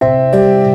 Música